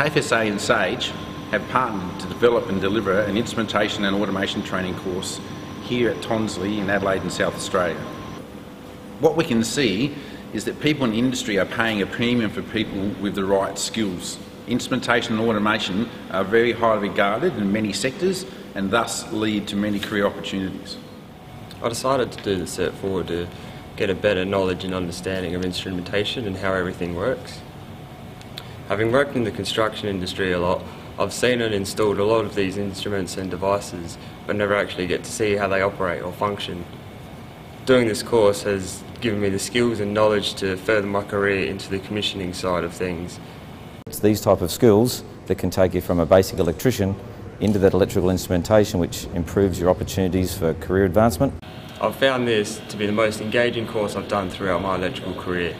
TAFE and SAGE have partnered to develop and deliver an instrumentation and automation training course here at Tonsley in Adelaide in South Australia. What we can see is that people in industry are paying a premium for people with the right skills. Instrumentation and automation are very highly regarded in many sectors and thus lead to many career opportunities. I decided to do the cert four to get a better knowledge and understanding of instrumentation and how everything works. Having worked in the construction industry a lot, I've seen and installed a lot of these instruments and devices, but never actually get to see how they operate or function. Doing this course has given me the skills and knowledge to further my career into the commissioning side of things. It's these type of skills that can take you from a basic electrician into that electrical instrumentation which improves your opportunities for career advancement. I've found this to be the most engaging course I've done throughout my electrical career.